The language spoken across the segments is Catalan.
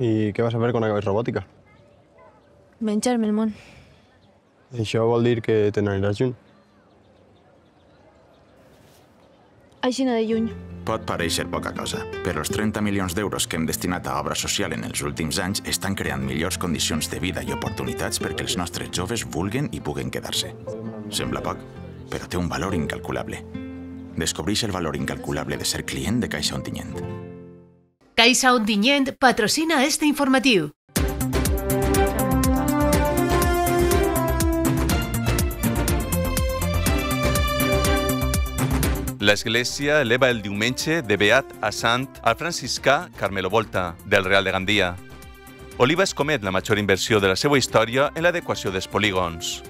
I què vas a fer quan acabis robòtica? Menjar-me el món. Això vol dir que te n'aniràs junt. Aixina de lluny. Pot pareixer poca cosa, però els 30 milions d'euros que hem destinat a obra social en els últims anys estan creant millors condicions de vida i oportunitats perquè els nostres joves vulguen i puguen quedar-se. Sembla poc, però té un valor incalculable. Descobreix el valor incalculable de ser client de Caixa Ontinyent. Caixa Ontinyent patrocina este informatiu. L'Església eleva el diumenge de Beat a Sant al franciscà Carmelo Volta, del Real de Gandia. Oliva escomet la major inversió de la seva història en l'adequació dels polígons.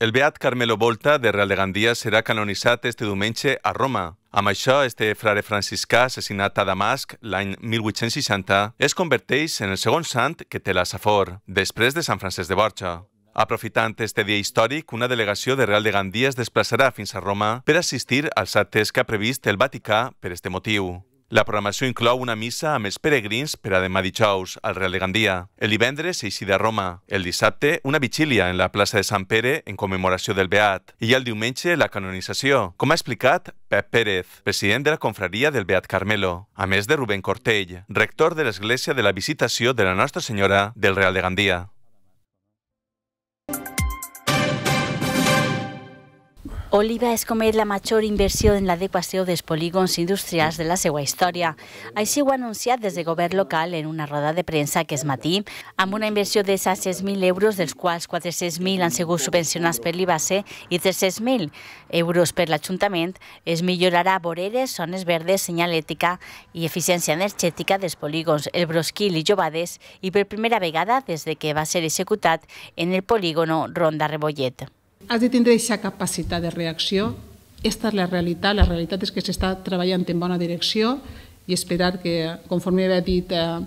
El beat Carmelo Volta, de Real de Gandia, serà canonitzat este diumenge a Roma. Amb això, este frare franciscà assassinat a Damasc l'any 1860 es converteix en el segon sant que té la Safor, després de Sant Francesc de Borja. Aprofitant este dia històric, una delegació de Real de Gandia es desplaçarà fins a Roma per assistir als actes que ha previst el Vaticà per este motiu. La programació inclou una missa amb els peregrins per a demà dijous al Real de Gandia. El divendres s'eixida a Roma. El dissabte, una vigília en la plaça de Sant Pere en commemoració del Beat. I el diumenge, la canonització, com ha explicat Pep Pérez, president de la confraria del Beat Carmelo, a més de Rubén Cortell, rector de l'Església de la Visitació de la Nostra Senyora del Real de Gandia. Oliva és com la major inversió en l'adequació dels polígons industrials de la seva història. Així ho ha anunciat des de govern local en una roda de premsa aquest matí, amb una inversió de 600.000 euros, dels quals 400.000 han sigut subvencionats per l'IBACE i 300.000 euros per l'Ajuntament, es millorarà voreres, zones verdes, senyalètica i eficiència energètica dels polígons El Brosquil i Jovades i per primera vegada des de que va ser executat en el polígono Ronda Rebollet has de tindre aquesta capacitat de reacció. Esta és la realitat, la realitat és que s'està treballant en bona direcció i esperar que, conforme havia dit eh,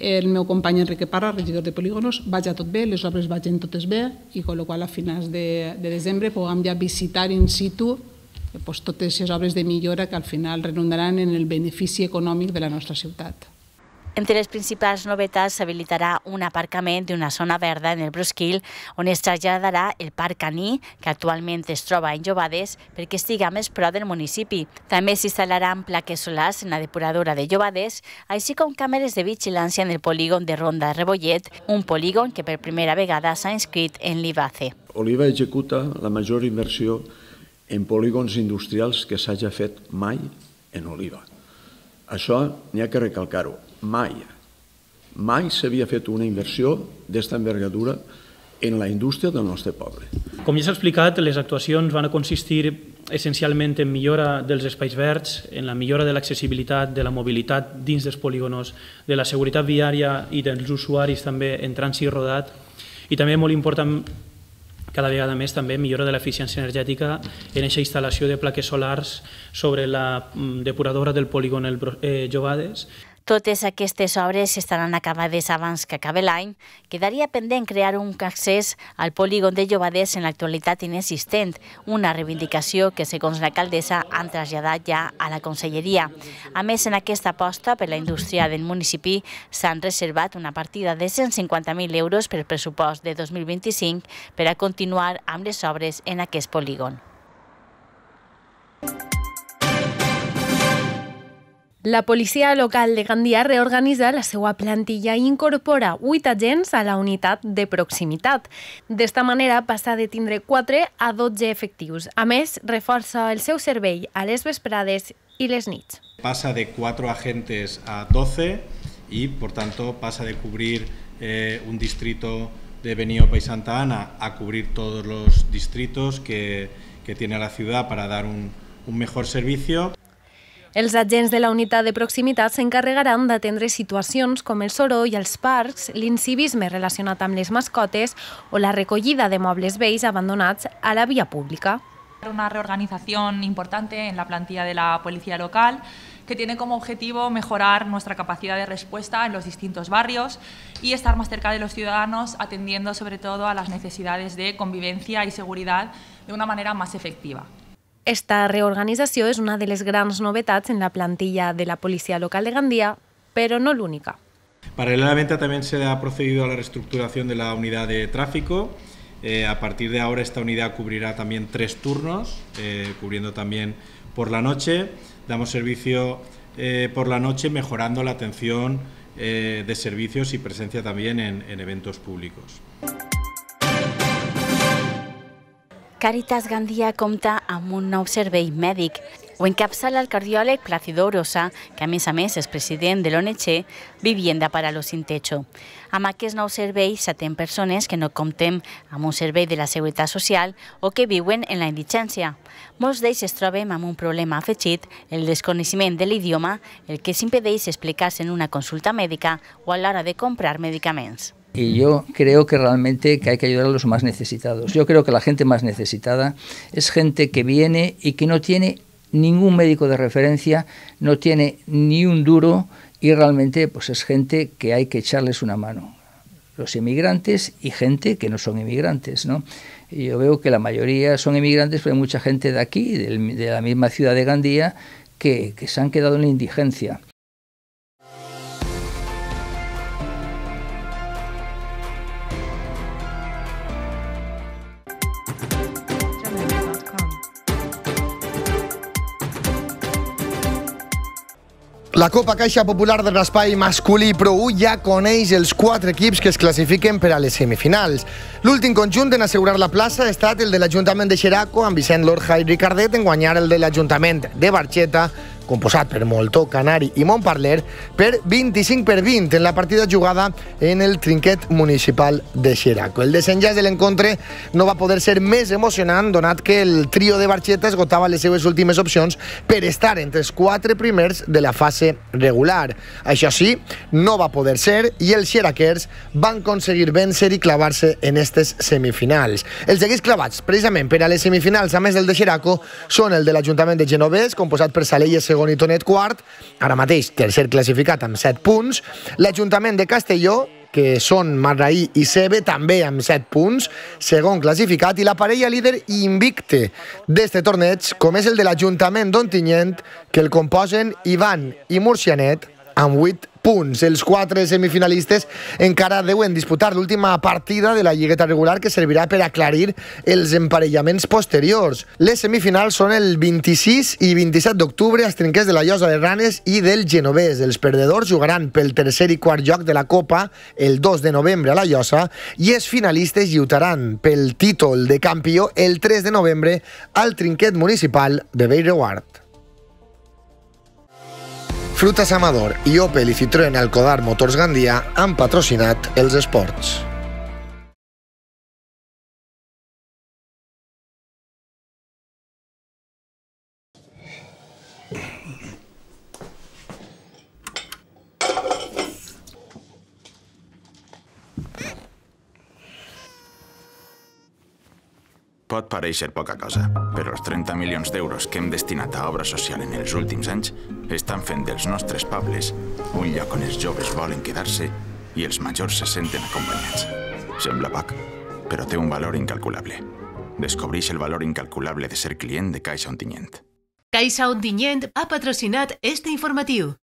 el meu company Enrique Parra, regidor de polígonos, vagi tot bé, les obres vagin totes bé i con la qual a finals de, de desembre puguem ja visitar in situ pues, totes les obres de millora que al final redundaran en el benefici econòmic de la nostra ciutat. Entre les principals novetats s'habilitarà un aparcament d'una zona verda en el Brusquil on es traslladarà el Parc Caní, que actualment es troba en Jovades, perquè estiga més prop del municipi. També s'instal·laran plaques solars en la depuradora de Jovades, així com càmeres de vigilància en el polígon de Ronda Rebollet, un polígon que per primera vegada s'ha inscrit en l'IBACE. Oliva executa la major inversió en polígons industrials que s'hagi fet mai en Oliva. Això n'hi ha que recalcar-ho mai, mai s'havia fet una inversió d'esta envergadura en la indústria del nostre poble. Com ja s'ha explicat, les actuacions van a consistir essencialment en millora dels espais verds, en la millora de l'accessibilitat, de la mobilitat dins dels polígonos, de la seguretat viària i dels usuaris també en trànsit rodat i també molt important cada vegada més també millora de l'eficiència energètica en aquesta instal·lació de plaques solars sobre la mm, depuradora del polígon El eh, Jovades. Totes aquestes obres estaran acabades abans que acabe l'any. Quedaria pendent crear un accés al polígon de Llobadès en l'actualitat inexistent, una reivindicació que, segons l'alcaldessa, han traslladat ja a la conselleria. A més, en aquesta aposta per la indústria del municipi s'han reservat una partida de 150.000 euros per pressupost de 2025 per a continuar amb les obres en aquest polígon. La policia local de Gandia reorganitza la seva plantilla i incorpora 8 agents a la unitat de proximitat. D'esta manera passa de tindre 4 a 12 efectius. A més, reforça el seu servei a les vesprades i les nits. Pasa de 4 agentes a 12 y, por tanto, pasa de cubrir eh, un distrito de Beniopa y Santa Ana a cubrir todos los distritos que, que tiene la ciudad para dar un, un mejor servicio. Els agents de la unitat de proximitat s'encarregaran d'atendre situacions com el soroll als parcs, l'incivisme relacionat amb les mascotes o la recollida de mobles vells abandonats a la via pública. Una reorganización importante en la plantilla de la policía local que tiene como objetivo mejorar nuestra capacidad de respuesta en los distintos barrios y estar más cerca de los ciudadanos, atendiendo sobre todo a las necesidades de convivencia y seguridad de una manera más efectiva. Esta reorganització és una de les grans novetats en la plantilla de la policia local de Gandia, però no l'única. Paralelamente también se ha procedido a la reestructuración de la unidad de tráfico. Eh, a partir de ahora esta unidad cubrirá también tres turnos, eh, cubriendo también por la noche. Damos servicio eh, por la noche mejorando la atención de servicios y presencia también en eventos públicos. Càritas Gandia compta amb un nou servei mèdic. Ho encapçala el cardiòleg Plácido Orosa, que a més a més és president de l'ONG Vivienda para los Sin Techo. Amb aquest nou servei s'atén persones que no comptem amb un servei de la Seguretat Social o que viuen en la indigència. Molts d'ells es troben amb un problema afegit, el desconeixement de l'idioma, el que s'impedeix explicar-se en una consulta mèdica o a l'hora de comprar medicaments. Y yo creo que realmente que hay que ayudar a los más necesitados. Yo creo que la gente más necesitada es gente que viene y que no tiene ningún médico de referencia, no tiene ni un duro y realmente pues es gente que hay que echarles una mano. Los inmigrantes y gente que no son inmigrantes, ¿no? Yo veo que la mayoría son inmigrantes, pero hay mucha gente de aquí, de la misma ciudad de Gandía, que, que se han quedado en la indigencia. La Copa Caixa Popular de Raspall masculí Pro 1 ja coneix els quatre equips que es classifiquen per a les semifinals. L'últim conjunt en assegurar la plaça ha estat el de l'Ajuntament de Xeraco amb Vicent Lorja i Ricardet en guanyar el de l'Ajuntament de Barxeta composat per Moltó, Canari i Montparler, per 25 per 20 en la partida jugada en el trinquet municipal de Xeraco. El desenllaç de l'encontre no va poder ser més emocionant, donat que el trio de Barxeta esgotava les seues últimes opcions per estar entre els quatre primers de la fase regular. Això sí, no va poder ser i els xeraquers van aconseguir vèncer i clavar-se en aquestes semifinals. Els equips clavats, precisament per a les semifinals, a més del de Xeraco, són el de l'Ajuntament de Genovès, composat per Salelles segon i Tonet quart, ara mateix tercer classificat amb 7 punts, l'Ajuntament de Castelló, que són Marraí i Sebe, també amb 7 punts, segon classificat, i la parella líder invicte d'este torneig, com és el de l'Ajuntament d'Ontinyent, que el composen Ivan i Murcianet, amb 8 punts. Els quatre semifinalistes encara deuen disputar l'última partida de la lligueta regular que servirà per aclarir els emparellaments posteriors. Les semifinals són el 26 i 27 d'octubre als trinquers de la Llosa de Ranes i del Genovès. Els perdedors jugaran pel tercer i quart lloc de la Copa el 2 de novembre a la Llosa i els finalistes lluitaran pel títol de campió el 3 de novembre al trinquet municipal de Beireward. Frutas Amador i Opel i Citroën Alcodar Motors Gandia han patrocinat els esports. Pot pareixer poca cosa, però els 30 milions d'euros que hem destinat a obra social en els últims anys estan fent dels nostres pobles un lloc on els joves volen quedar-se i els majors se senten acompanyats. Sembla poc, però té un valor incalculable. Descobreix el valor incalculable de ser client de Caixa Ontinyent. Caixa Ontinyent ha patrocinat este informatiu.